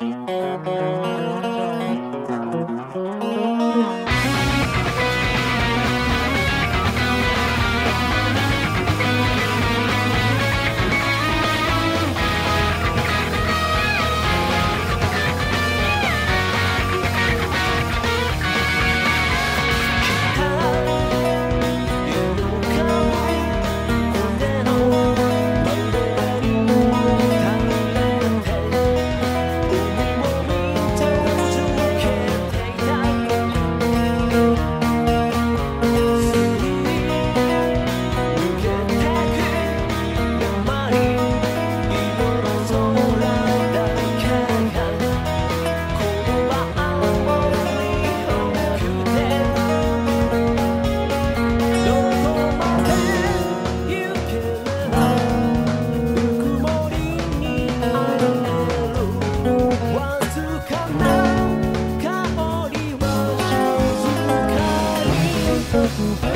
「ぬ Super.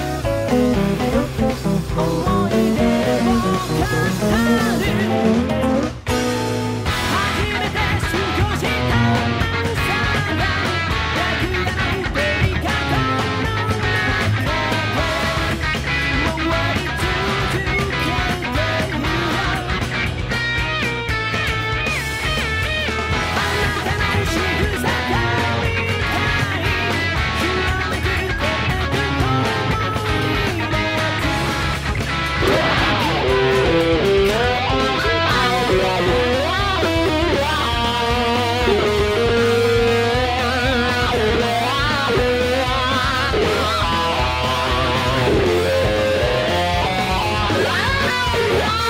Yeah!